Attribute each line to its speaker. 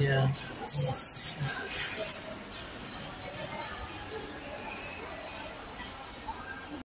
Speaker 1: Yeah.